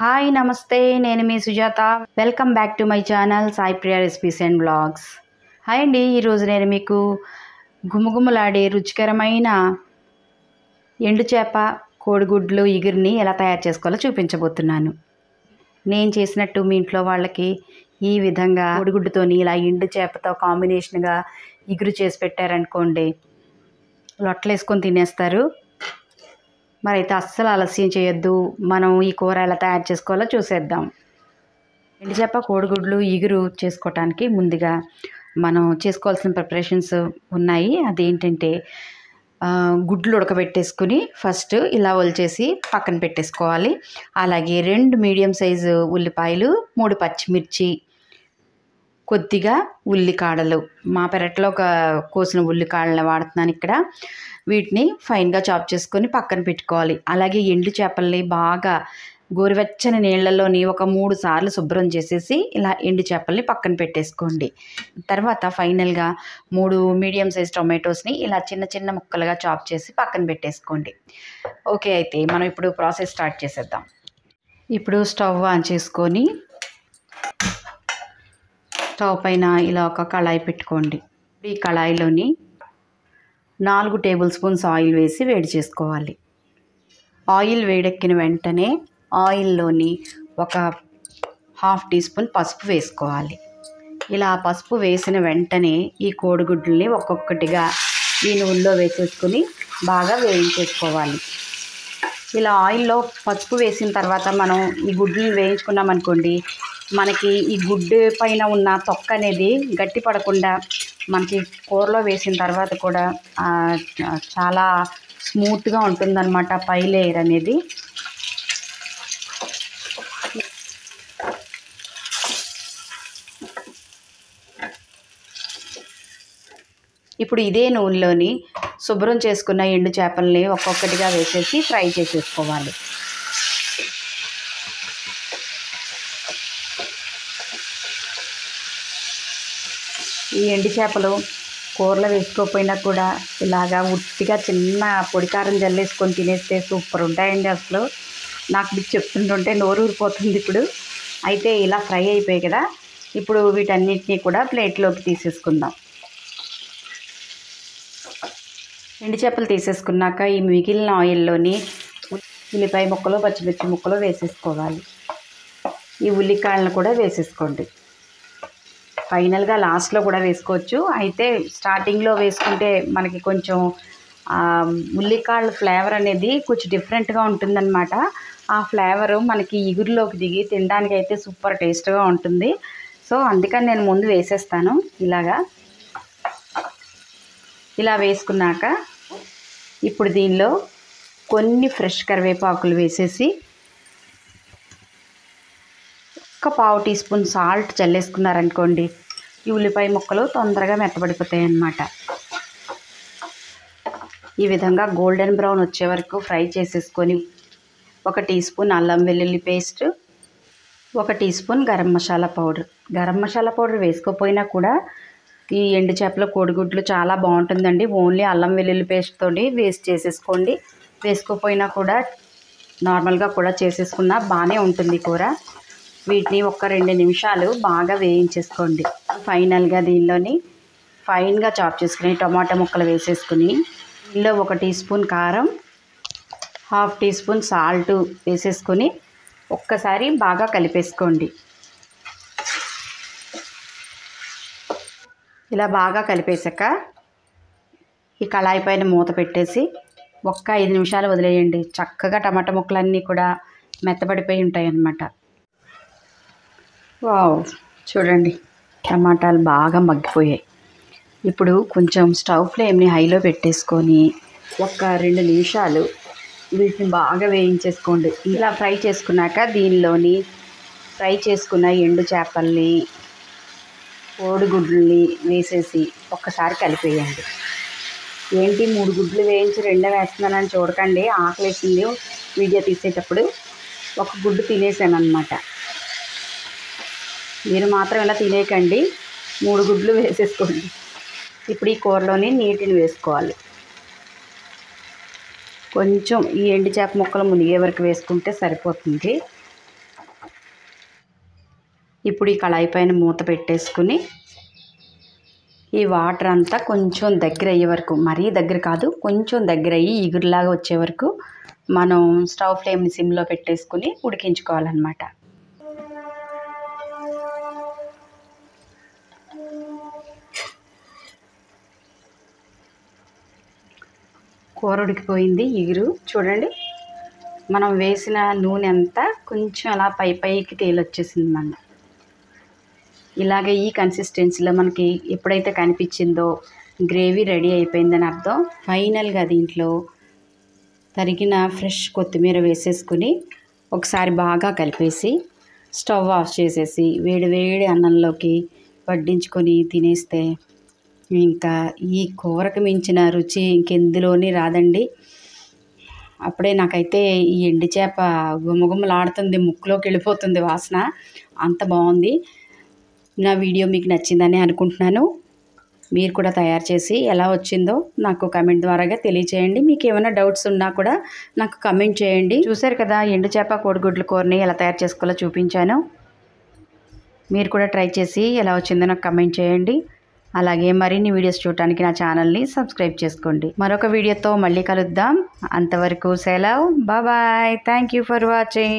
Hi నమస్తే. నేను మీ Sujatha. Welcome back to my channel Sai Priya recipes and blogs. Hi అండి ఈరోజు నేను మీకు గుమగుమలాడే రుచికరమైన ఎండు చేప కోడిగుడ్లు ఇగురిని ఎలా తయారు చేసుకోవాలో చూపించబోతున్నాను. నేను చేసినట్టు మీ ఇంట్లో వాళ్ళకి ఈ విధంగా కోడిగుడ్డుతోని ఇలా ఎండు చేపతో కాంబినేషన్గా ఇగురు చేసి పెట్టారనుకోండి లొట్టలు వేసుకొని తినేస్తారు. మరైతే అస్సలు ఆలస్యం చేయొద్దు. మనం ఈ కూర ఎలా తయారు చేసుకోవాలో చూసేద్దాం. ఎండి చేప కోడిగుడ్లు ఇగురు చేసుకోవటానికి ముందుగా మనం చేసుకోవాల్సిన ప్రిపరేషన్స్ ఉన్నాయి. అదేంటంటే గుడ్లు ఉడకబెట్టేసుకుని ఫస్ట్ ఇలా ఒలిచేసి పక్కన పెట్టేసుకోవాలి. అలాగే రెండు మీడియం సైజు ఉల్లిపాయలు మూడు పచ్చిమిర్చి కొద్దిగా ఉల్లికాడలు. మా పెరట్లో ఒక కోసిన ఉల్లికాడలు వాడుతున్నాను ఇక్కడ. వీటిని ఫైన్గా చాప్ చేసుకొని పక్కన పెట్టుకోవాలి. అలాగే ఎండు చేపల్ని బాగా గోరువెచ్చని నీళ్ళలోని ఒక మూడు సార్లు శుభ్రం చేసేసి ఇలా ఎండు చేపల్ని పక్కన పెట్టేసుకోండి. తర్వాత ఫైనల్గా మూడు మీడియం సైజ్ టొమాటోస్ని ఇలా చిన్న చిన్న ముక్కలుగా చాప్ చేసి పక్కన పెట్టేసుకోండి. ఓకే అయితే మనం ఇప్పుడు ప్రాసెస్ స్టార్ట్ చేసేద్దాం. ఇప్పుడు స్టవ్ ఆన్ చేసుకొని స్టవ్ పైన ఇలా ఒక కళాయి పెట్టుకోండి. ఈ కళాయిలోని నాలుగు టేబుల్ స్పూన్స్ ఆయిల్ వేసి వేడి చేసుకోవాలి. ఆయిల్ వేడెక్కిన వెంటనే ఆయిల్లోని ఒక హాఫ్ టీ స్పూన్ పసుపు వేసుకోవాలి. ఇలా పసుపు వేసిన వెంటనే ఈ కోడిగుడ్లని ఒక్కొక్కటిగా ఈ నూనెలో వేసేసుకుని బాగా వేయించేసుకోవాలి. ఇలా ఆయిల్లో పసుపు వేసిన తర్వాత మనం ఈ గుడ్లు వేయించుకున్నాం అనుకోండి మనకి ఈ గుడ్డు పైన ఉన్న తొక్క అనేది గట్టి పడకుండా మనకి కూరలో వేసిన తర్వాత కూడా చాలా స్మూత్గా ఉంటుందన్నమాట పై లేయర్ అనేది. ఇప్పుడు ఇదే నూనెలోని శుభ్రం చేసుకున్న ఎండు చేపల్ని ఒక్కొక్కటిగా వేసేసి ఫ్రై చేసేసుకోవాలి. ఈ ఎండు చేపలు కూరలో వేసుకోకపోయినా కూడా ఇలాగా ఉట్టిగా చిన్న పొడికారం జల్లేసుకొని తినేస్తే సూపర్ ఉంటాయండి అసలు. నాకు మీకు చెప్తుంటుంటే నోరు ఊరిపోతుంది ఇప్పుడు. అయితే ఇలా ఫ్రై అయిపోయాయి కదా. ఇప్పుడు వీటన్నిటిని కూడా ప్లేట్లోకి తీసేసుకుందాం. ఎండు చేపలు తీసేసుకున్నాక ఈ మిగిలిన ఆయిల్లోని ఉల్లిపాయ ముక్కలు పచ్చిమిర్చి ముక్కలు వేసేసుకోవాలి. ఈ ఉల్లికాయలను కూడా వేసేసుకోండి. ఫైనల్గా లాస్ట్లో కూడా వేసుకోవచ్చు. అయితే స్టార్టింగ్లో వేసుకుంటే మనకి కొంచెం ఆ, ఉల్లికాళ్ళ ఫ్లేవర్ అనేది కొంచెం డిఫరెంట్గా ఉంటుందన్నమాట. ఆ ఫ్లేవరు మనకి ఇగురులోకి దిగి తినడానికి అయితే సూపర్ టేస్ట్గా ఉంటుంది. సో అందుకని నేను ముందు వేసేస్తాను ఇలాగా. ఇలా వేసుకున్నాక ఇప్పుడు దీనిలో కొన్ని ఫ్రెష్ కరివేపాకులు వేసేసి ఒక్క పావు టీ స్పూన్ సాల్ట్ చల్లేసుకున్నారనుకోండి ఈ ఉల్లిపాయ ముక్కలు తొందరగా మెత్తబడిపోతాయి అన్నమాట ఈ విధంగా గోల్డెన్ బ్రౌన్ వచ్చే వరకు ఫ్రై చేసేసుకొని ఒక టీ స్పూన్ అల్లం వెల్లుల్లి పేస్ట్ ఒక teaspoon garam masala powder. Garam masala powder వేసుకోపోయినా కూడా ఈ ఎండు చేపల కోడిగుడ్లు చాలా బాగుంటుందండి. ఓన్లీ అల్లం వెల్లుల్లి పేస్ట్తో వేస్ట్ చేసేసుకోండి. వేసుకోపోయినా కూడా నార్మల్గా కూడా చేసేసుకున్నా బాగానే ఉంటుంది కూర. వీటిని ఒక రెండు నిమిషాలు బాగా వేయించేసుకోండి. ఫైనల్గా దీనిలోని ఫైన్గా చాప్ చేసుకుని టమాటా ముక్కలు వేసేసుకుని ఇందులో ఒక టీ స్పూన్ కారం హాఫ్ టీ స్పూన్ సాల్ట్ వేసేసుకొని ఒక్కసారి బాగా కలిపేసుకోండి. ఇలా బాగా కలిపేసాక ఈ కళాయి పైన మూత పెట్టేసి ఒక్క ఐదు నిమిషాలు వదిలేయండి. చక్కగా టమాటా ముక్కలన్నీ కూడా మెత్తబడిపోయి ఉంటాయి అన్నమాట వావ్ చూడండి. టమాటాలు బాగా మగ్గిపోయాయి. ఇప్పుడు కొంచెం స్టవ్ ఫ్లేమ్ని హైలో పెట్టేసుకొని ఒక రెండు నిమిషాలు వీటిని బాగా వేయించేసుకోండి. ఇలా ఫ్రై చేసుకున్నాక దీనిలోని ఫ్రై చేసుకున్న ఎండు చేపల్ని కోడిగుడ్లని వేసేసి ఒక్కసారి కలిపేయండి. ఏంటి మూడు గుడ్లు వేయించి రెండే వేస్తున్నానని చూడకండి ఆకలేసింది. వీడియో తీసేటప్పుడు ఒక గుడ్డు తినేసాను అనమాట మీరు మాత్రం ఇలా తినేయకండి. మూడు గుడ్లు వేసేసుకోండి. ఇప్పుడు ఈ కూరలోని నీటిని వేసుకోవాలి. కొంచెం ఈ ఎండు చేప ముక్కలు మునిగే వరకు వేసుకుంటే సరిపోతుంది. ఇప్పుడు ఈ కళాయి పైన మూత పెట్టేసుకుని ఈ వాటర్ అంతా కొంచెం దగ్గర అయ్యే వరకు మరీ దగ్గర కాదు కొంచెం దగ్గర అయ్యి ఇగురులాగా వచ్చే వరకు మనం స్టవ్ ఫ్లేమ్ని సిమ్లో పెట్టేసుకుని ఉడికించుకోవాలన్నమాట. కూర ఉడికిపోయింది ఇగురు. చూడండి. మనం వేసిన నూనె అంతా కొంచెం అలా పై పైకి తేలొచ్చేసింది మన ఇలాగే ఈ కన్సిస్టెన్సీలో మనకి ఎప్పుడైతే కనిపించిందో గ్రేవీ రెడీ అయిపోయిందని అర్థం. ఫైనల్గా దీంట్లో తరిగిన ఫ్రెష్ కొత్తిమీర వేసేసుకుని ఒకసారి బాగా కలిపేసి స్టవ్ ఆఫ్ చేసేసి వేడి వేడి అన్నంలోకి వడ్డించుకొని తినేస్తే ఇంకా ఈ కూరకు మించిన రుచి ఇంకెందులోని రాదండి. అప్పుడే నాకైతే ఈ ఎండి చేప గుమగుమలాడుతుంది ముక్కులోకి వెళ్ళిపోతుంది వాసన. అంత బాగుంది. నా వీడియో మీకు నచ్చిందని అనుకుంటున్నాను. మీరు కూడా తయారు చేసి ఎలా వచ్చిందో నాకు కమెంట్ ద్వారాగా తెలియచేయండి. మీకు ఏమైనా డౌట్స్ ఉన్నా కూడా నాకు కమెంట్ చేయండి. చూసారు కదా ఎండు చేప కోడిగుడ్ల కూరని ఎలా తయారు చేసుకోవాలో చూపించాను. మీరు కూడా ట్రై చేసి ఎలా వచ్చిందో నాకు కమెంట్ చేయండి. అలాగే మరిన్ని వీడియోస్ చూడటానికి నా ఛానల్ని సబ్స్క్రైబ్ చేసుకోండి. మరొక వీడియోతో మళ్ళీ కలుద్దాం. అంతవరకు సెలవు. బాబాయ్ థ్యాంక్ యూ ఫర్ వాచింగ్